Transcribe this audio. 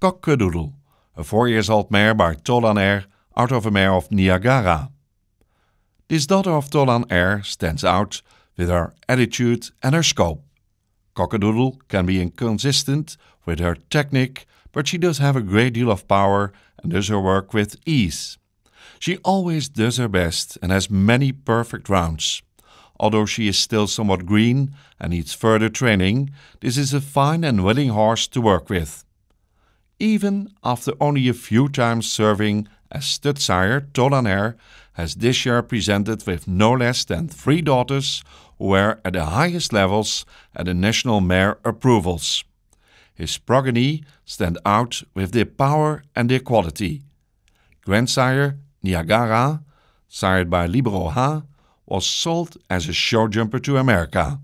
Cocq a Doodle, a four years old mare by Tolan R out of a mare of Niagara. This daughter of Tolan R stands out with her attitude and her scope. Cocq a Doodle can be inconsistent with her technique, but she does have a great deal of power and does her work with ease. She always does her best and has many perfect rounds. Although she is still somewhat green and needs further training, this is a fine and willing horse to work with. Even after only a few times serving as stud sire, Tolan has this year presented with no less than three daughters who were at the highest levels at the national mare approvals. His progeny stand out with their power and their quality. Grandsire Niagara, sired by Libero H, was sold as a show jumper to America.